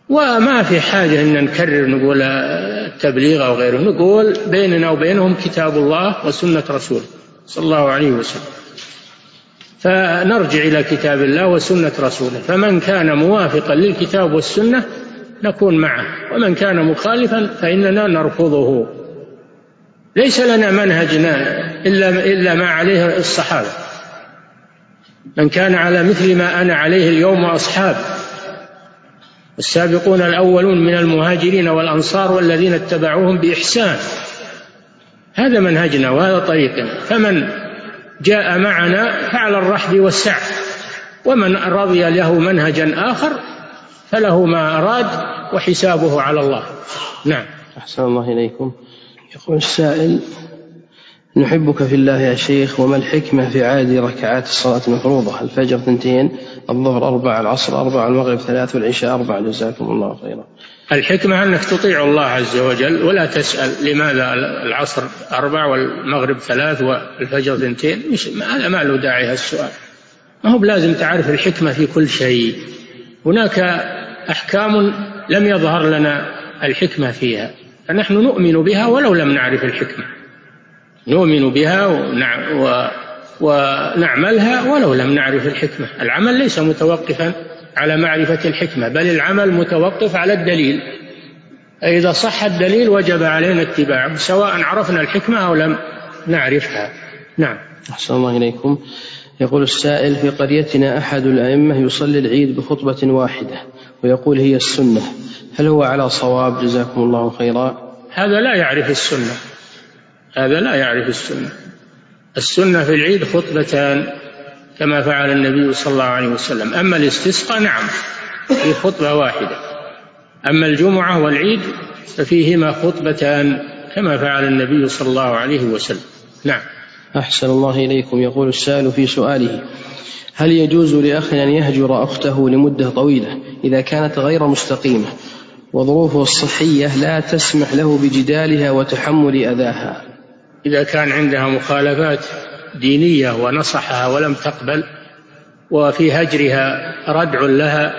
وما في حاجة أن نكرر نقول التبليغ أو غيره. نقول بيننا وبينهم كتاب الله وسنة رسوله صلى الله عليه وسلم. فنرجع إلى كتاب الله وسنة رسوله. فمن كان موافقا للكتاب والسنة نكون معه ومن كان مخالفا فإننا نرفضه. ليس لنا منهجنا إلا إلا ما عليه الصحابة. من كان على مثل ما أنا عليه اليوم وأصحاب السابقون الأولون من المهاجرين والأنصار والذين اتبعوهم بإحسان. هذا منهجنا وهذا طريقنا. فمن جاء معنا فعلى الرحب والسعة. ومن رضي له منهجا آخر فله ما أراد وحسابه على الله. نعم. أحسن الله إليكم. يقول السائل نحبك في الله يا شيخ وما الحكمة في عدد ركعات الصلاة المفروضة الفجر ثنتين الظهر أربع العصر أربع المغرب ثلاث والعشاء أربع. جزاكم الله خيرا. الحكمة أنك تطيع الله عز وجل ولا تسأل لماذا العصر أربع والمغرب ثلاث والفجر ثنتين؟ هذا ما له داعي هالسؤال. ما هو بلازم تعرف الحكمة في كل شيء. هناك أحكام لم يظهر لنا الحكمة فيها. فنحن نؤمن بها ولو لم نعرف الحكمة. نؤمن بها ونعملها ولو لم نعرف الحكمة. العمل ليس متوقفا. على معرفة الحكمة بل العمل متوقف على الدليل. إذا صح الدليل وجب علينا اتباعه سواء عرفنا الحكمة أو لم نعرفها. نعم. أحسن الله إليكم. يقول السائل في قريتنا أحد الأئمة يصلي العيد بخطبة واحدة ويقول هي السنة هل هو على صواب؟ جزاكم الله خيرا. هذا لا يعرف السنة. هذا لا يعرف السنة. السنة في العيد خطبتان. كما فعل النبي صلى الله عليه وسلم. أما الاستسقاء نعم في خطبة واحدة. أما الجمعة والعيد ففيهما خطبتان كما فعل النبي صلى الله عليه وسلم. نعم. أحسن الله إليكم يقول السائل في سؤاله هل يجوز لأخ أن يهجر أخته لمدة طويلة إذا كانت غير مستقيمة وظروفه الصحية لا تسمح له بجدالها وتحمل أذاها؟ إذا كان عندها مخالفات دينية ونصحها ولم تقبل وفي هجرها ردع لها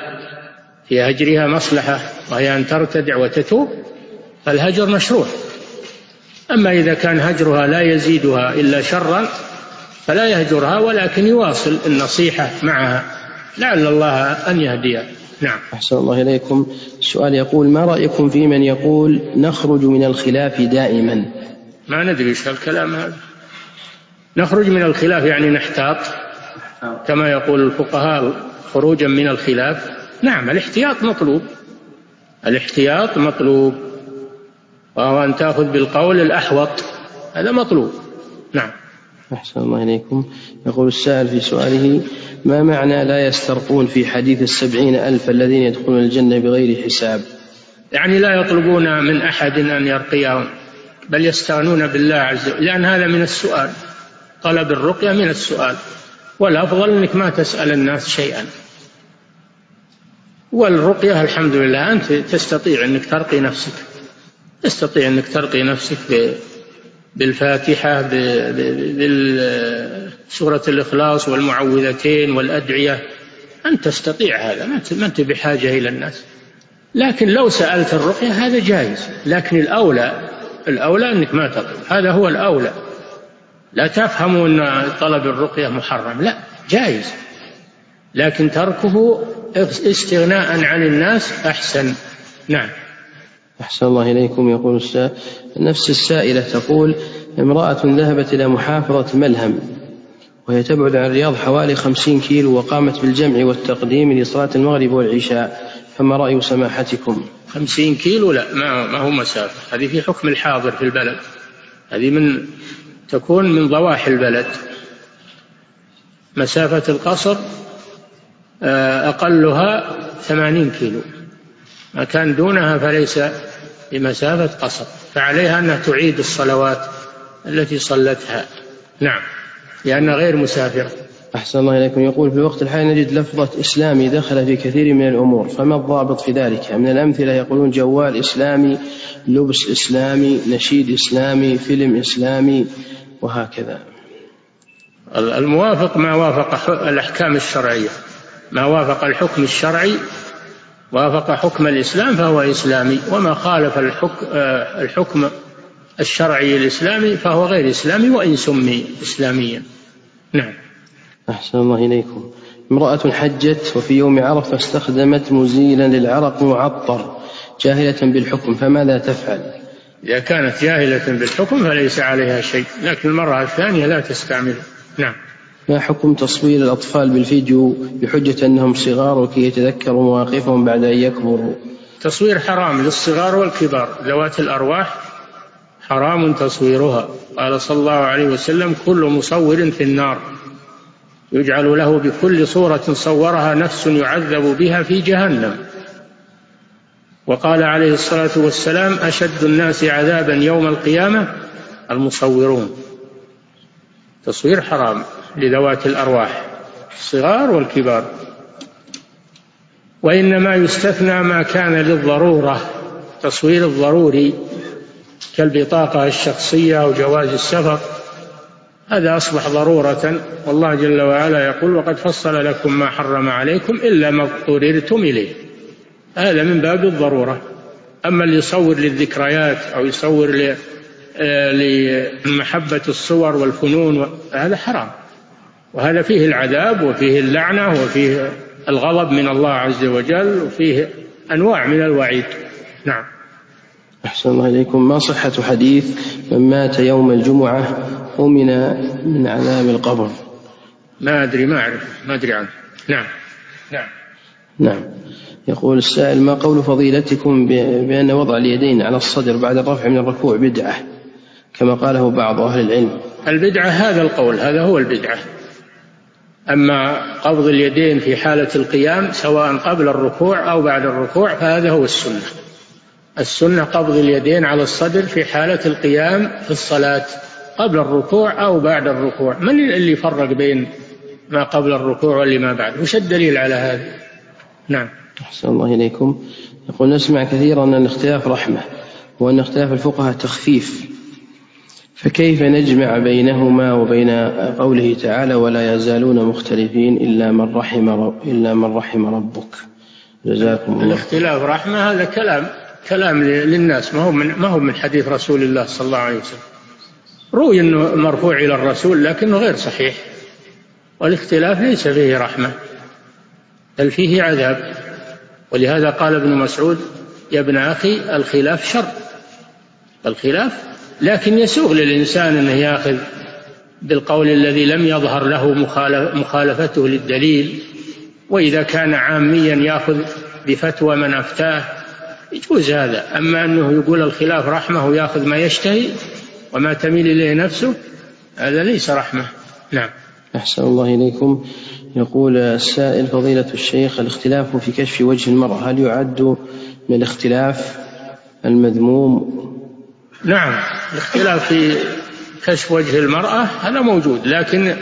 في هجرها مصلحة وهي أن ترتدع وتتوب فالهجر مشروع. أما إذا كان هجرها لا يزيدها إلا شرا فلا يهجرها ولكن يواصل النصيحة معها. لعل الله أن يهديها. نعم. أحسن الله إليكم. السؤال يقول ما رأيكم في من يقول نخرج من الخلاف دائما؟ ما ندري إيش الكلام هذا. نخرج من الخلاف يعني نحتاط. كما يقول الفقهاء خروجا من الخلاف. نعم الاحتياط مطلوب. الاحتياط مطلوب. وهو أن تأخذ بالقول الأحوط. هذا مطلوب. نعم. أحسن الله إليكم. يقول السائل في سؤاله ما معنى لا يسترقون في حديث السبعين ألف الذين يدخلون الجنة بغير حساب؟ يعني لا يطلبون من أحد أن يرقيهم بل يستغنون بالله عز وجل. لأن هذا من السؤال. طلب الرقية من السؤال والأفضل أنك ما تسأل الناس شيئا. والرقية الحمد لله أنت تستطيع أنك ترقي نفسك تستطيع أنك ترقي نفسك بالفاتحة بسورة الإخلاص والمعوذتين والأدعية. أنت تستطيع هذا ما أنت بحاجة إلى الناس. لكن لو سألت الرقية هذا جائز لكن الأولى الأولى أنك ما تطلب. هذا هو الأولى. لا تفهموا أن طلب الرقية محرم. لا جائز. لكن تركه استغناء عن الناس أحسن. نعم. أحسن الله إليكم يقول السائل نفس السائلة تقول امرأة ذهبت إلى محافظة ملهم وهي تبعد عن الرياض حوالي خمسين كيلو وقامت بالجمع والتقديم لصلاة المغرب والعشاء. فما رأي سماحتكم؟ خمسين كيلو؟ لا ما, ما هو مسافة. هذه في حكم الحاضر في البلد. هذه من تكون من ضواحي البلد. مسافة القصر آه، أقلها ثمانين كيلو. ما كان دونها فليس بمسافة قصر. فعليها أنها تعيد الصلوات التي صلتها. نعم لأنها غير مسافرة. أحسن الله إليكم. يقول في الوقت الحالي نجد لفظة إسلامي دخل في كثير من الأمور. فما الضابط في ذلك؟ من الأمثلة يقولون جوال إسلامي لبس إسلامي نشيد إسلامي فيلم إسلامي وهكذا. الموافق ما وافق الأحكام الشرعية. ما وافق الحكم الشرعي وافق حكم الإسلام فهو إسلامي. وما خالف الحكم, آه، الحكم الشرعي الإسلامي فهو غير إسلامي وإن سمي إسلاميا. نعم. أحسن الله إليكم. امرأة حجت وفي يوم عرفة استخدمت مزيلا للعرق معطر جاهلة بالحكم فماذا تفعل؟ إذا كانت جاهلة بالحكم فليس عليها شيء لكن المرأة الثانية لا تستعمله نعم. ما حكم تصوير الأطفال بالفيديو بحجة أنهم صغار وكي يتذكروا مواقفهم بعد أن يكبروا؟ تصوير حرام للصغار والكبار. ذوات الأرواح حرام تصويرها. قال صلى الله عليه وسلم كل مصور في النار. يجعل له بكل صورة صورها نفس يعذب بها في جهنم. وقال عليه الصلاة والسلام أشد الناس عذابا يوم القيامة المصورون. تصوير حرام لذوات الأرواح الصغار والكبار. وإنما يستثنى ما كان للضرورة تصوير الضروري كالبطاقة الشخصية أو جواز السفر. هذا أصبح ضرورة والله جل وعلا يقول وقد فصل لكم ما حرم عليكم إلا ما اضطررتم إليه. هذا من باب الضرورة. أما اللي يصور للذكريات أو يصور آه، لمحبة الصور والفنون هذا حرام. وهذا فيه العذاب وفيه اللعنة وفيه الغضب من الله عز وجل وفيه أنواع من الوعيد. نعم. أحسن الله إليكم. ما صحة حديث من مات يوم الجمعة أمن من عذاب القبر؟ ما أدري ما أعرف ما أدري عنه. نعم. نعم. نعم. يقول السائل ما قول فضيلتكم بأن وضع اليدين على الصدر بعد الرفع من الركوع بدعة؟ كما قاله بعض أهل العلم. البدعة هذا القول هذا هو البدعة. أما قبض اليدين في حالة القيام سواء قبل الركوع أو بعد الركوع فهذا هو السنة. السنة قبض اليدين على الصدر في حالة القيام في الصلاة قبل الركوع أو بعد الركوع. من اللي فرق بين ما قبل الركوع واللي ما بعد؟ وش الدليل على هذا؟ نعم. أحسن الله إليكم. يقول نسمع كثيرا أن الاختلاف رحمة وأن اختلاف الفقهاء تخفيف. فكيف نجمع بينهما وبين قوله تعالى ولا يزالون مختلفين إلا من رحم رب إلا من رحم ربك؟ جزاكم الله. الاختلاف رحمة هذا كلام كلام للناس ما هو من ما هو من حديث رسول الله صلى الله عليه وسلم. روي إنه مرفوع إلى الرسول لكنه غير صحيح. والاختلاف ليس فيه رحمة بل فيه عذاب. ولهذا قال ابن مسعود يا ابن أخي الخلاف شر. الخلاف لكن يسوغ للإنسان انه يأخذ بالقول الذي لم يظهر له مخالفته للدليل. وإذا كان عاميا يأخذ بفتوى من أفتاه يجوز هذا. أما أنه يقول الخلاف رحمة ويأخذ ما يشتهي وما تميل إليه نفسه هذا ليس رحمة. نعم. أحسن الله إليكم. يقول السائل فضيلة الشيخ الاختلاف في كشف وجه المرأة هل يعد من الاختلاف المذموم؟ نعم الاختلاف في كشف وجه المرأة هذا موجود لكن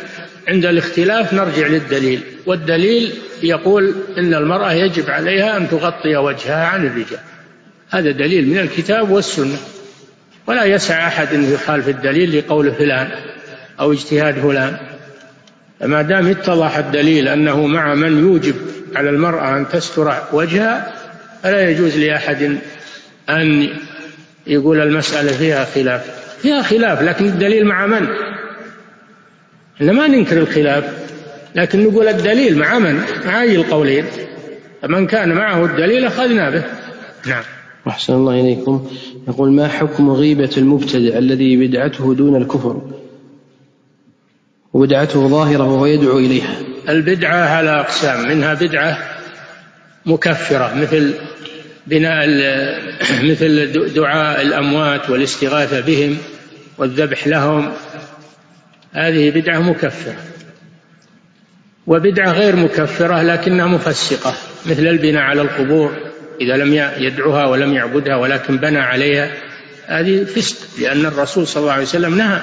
عند الاختلاف نرجع للدليل والدليل يقول إن المرأة يجب عليها أن تغطي وجهها عن الرجال هذا دليل من الكتاب والسنة ولا يسع أحد أن يخالف الدليل لقول فلان أو اجتهاد فلان. ما دام اتضح الدليل أنه مع من يوجب على المرأة أن تستر وجهها فلا يجوز لأحد أن يقول المسألة فيها خلاف. فيها خلاف لكن الدليل مع من؟ إحنا ما ننكر الخلاف لكن نقول الدليل مع من؟ مع أي القولين؟ فمن كان معه الدليل أخذنا به. نعم. أحسن الله إليكم. يقول ما حكم غيبة المبتدع الذي بدعته دون الكفر؟ وبدعته ظاهرة وهو يدعو إليها. البدعة على أقسام منها بدعة مكفرة مثل بناء *clears throat* مثل دعاء الأموات والاستغاثة بهم والذبح لهم. هذه بدعة مكفرة. وبدعة غير مكفرة لكنها مفسقة مثل البناء على القبور إذا لم يدعوها ولم يعبدها ولكن بنى عليها. هذه فسق لأن الرسول صلى الله عليه وسلم نهى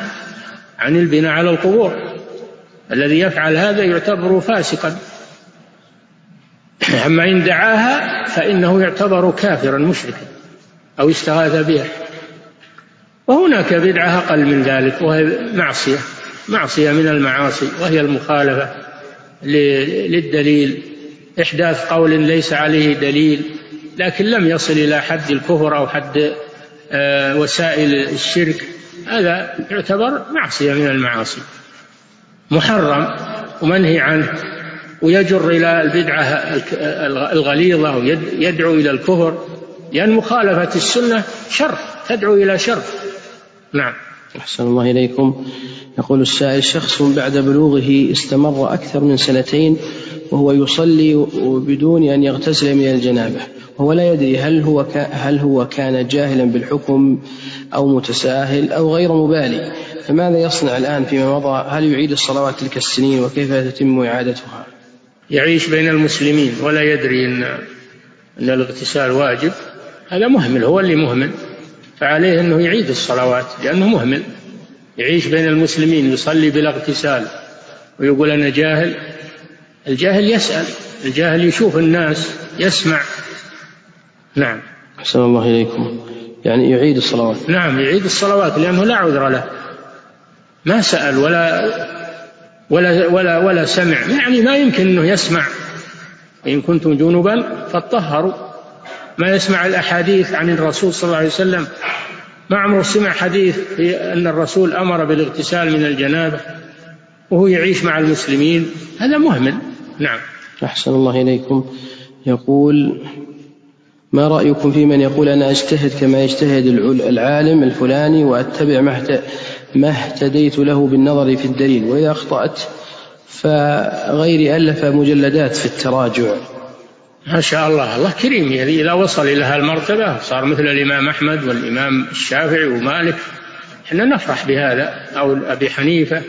عن البناء على القبور. الذي يفعل هذا يعتبر فاسقا. أما إن دعاها فإنه يعتبر كافرا مشركا أو استغاث بها. وهناك بدعة أقل من ذلك وهي معصية معصية من المعاصي وهي المخالفة للدليل. إحداث قول ليس عليه دليل لكن لم يصل إلى حد الكفر أو حد آه، وسائل الشرك. هذا يعتبر معصية من المعاصي. محرم ومنهي عنه ويجر إلى البدعة الغليظة ويدعو إلى الكفر لأن مخالفة السنة شر تدعو إلى شر. نعم. أحسن الله إليكم. يقول السائل شخص بعد بلوغه استمر أكثر من سنتين وهو يصلي بدون أن يغتسل من الجنابة وهو لا يدري هل هو هل هو كان جاهلا بالحكم أو متساهل أو غير مبالي. فماذا يصنع الآن فيما مضى؟ هل يعيد الصلوات تلك السنين وكيف تتم إعادتها؟ يعيش بين المسلمين ولا يدري أن أن الاغتسال واجب. هذا مهمل هو اللي مهمل. فعليه أنه يعيد الصلوات لأنه مهمل. يعيش بين المسلمين يصلي بلا اغتسال ويقول أنا جاهل. الجاهل يسأل الجاهل يشوف الناس يسمع. نعم. أحسن الله إليكم. يعني يعيد الصلوات. نعم يعيد الصلوات لأنه لا عذر له. ما سأل ولا ولا ولا ولا سمع. يعني ما يمكن أنه يسمع. إن كنتم جنبا فطهروا ما يسمع الأحاديث عن الرسول صلى الله عليه وسلم. ما عمره سمع حديث في أن الرسول أمر بالاغتسال من الجنابة وهو يعيش مع المسلمين. هذا مهمل. نعم. أحسن الله إليكم. يقول ما رأيكم في من يقول أنا أجتهد كما يجتهد العالم الفلاني وأتبع ما اهتديت له بالنظر في الدليل وإذا أخطأت فغيري ألف مجلدات في التراجع. ما شاء الله الله كريم. يعني إذا وصل إلى هالمرتبة صار مثل الإمام أحمد والإمام الشافعي ومالك. إحنا نفرح بهذا أو أبي حنيفة.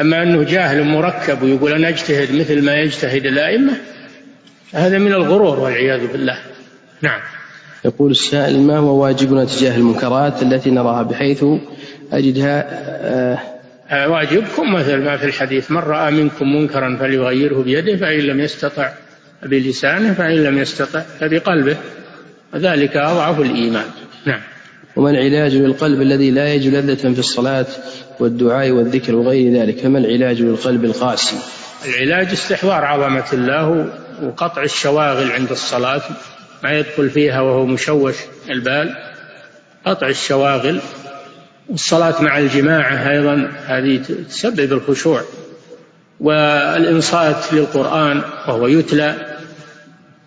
أما أنه جاهل مركب ويقول أنا أجتهد مثل ما يجتهد الأئمة هذا من الغرور والعياذ بالله. نعم. يقول السائل ما هو واجبنا تجاه المنكرات التي نراها بحيث أجدها آه آه واجبكم مثل ما في الحديث. من رأى منكم منكرا فليغيره بيده فإن لم يستطع بلسانه فإن لم يستطع فبقلبه. وذلك أضعف الإيمان. نعم. وما العلاج للقلب الذي لا يجد لذة في الصلاة والدعاء والذكر وغير ذلك؟ فما العلاج للقلب القاسي؟ العلاج استحضار عظمة الله وقطع الشواغل عند الصلاة ما يدخل فيها وهو مشوش البال. قطع الشواغل والصلاة مع الجماعة أيضا هذه تسبب الخشوع والإنصات للقرآن وهو يتلى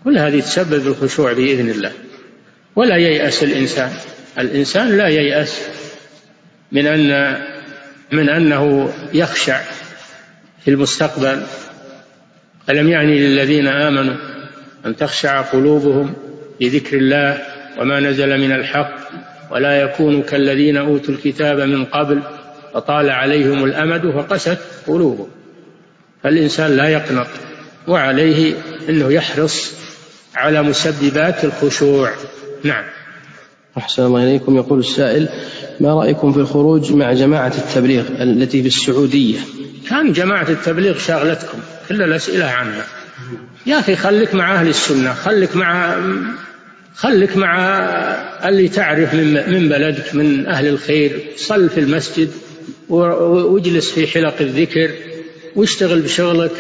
كل هذه تسبب الخشوع بإذن الله. ولا ييأس الإنسان الإنسان لا ييأس من أن من أنه يخشع في المستقبل. ألم يعني للذين آمنوا أن تخشع قلوبهم لذكر الله وما نزل من الحق؟ ولا يكونوا كالذين أوتوا الكتاب من قبل فطال عليهم الأمد فقست قلوبهم. فالإنسان لا يقنط وعليه أنه يحرص على مسببات الخشوع. نعم. أحسن الله إليكم. يقول السائل ما رأيكم في الخروج مع جماعة التبليغ التي في السعودية؟ كان جماعة التبليغ شاغلتكم كل الأسئلة عنها يا أخي خليك مع أهل السنة خليك مع خليك مع اللي تعرف من بلدك من أهل الخير. صل في المسجد واجلس في حلق الذكر واشتغل بشغلك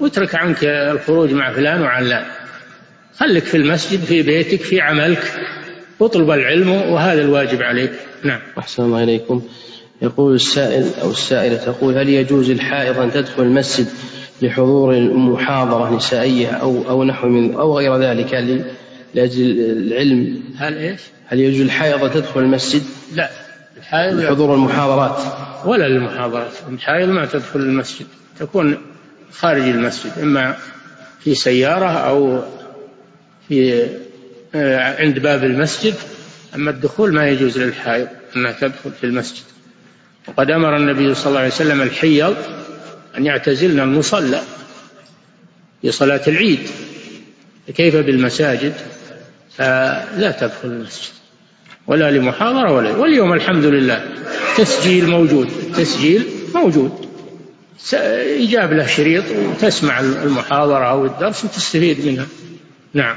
واترك عنك الخروج مع فلان وعلان خليك في المسجد في بيتك في عملك. اطلب العلم وهذا الواجب عليك. نعم. أحسن الله إليكم. يقول السائل أو السائلة تقول هل يجوز الحائض أن تدخل المسجد لحضور محاضرة نسائية أو أو نحو من أو غير ذلك؟ لأجل العلم. هل إيش؟ هل يجوز الحائض أن تدخل المسجد؟ لا الحائض لحضور المحاضرات. ولا المحاضرات الحائض ما تدخل المسجد. تكون خارج المسجد إما في سيارة أو في آه، عند باب المسجد. أما الدخول ما يجوز للحائض أنها تدخل في المسجد. وقد أمر النبي صلى الله عليه وسلم الحيض أن يعتزلن المصلى في صلاة العيد. كيف بالمساجد؟ فلا تدخل المسجد. ولا لمحاضرة ولا واليوم الحمد لله تسجيل موجود. التسجيل موجود. يجاب له شريط وتسمع المحاضرة أو الدرس وتستفيد منها. نعم.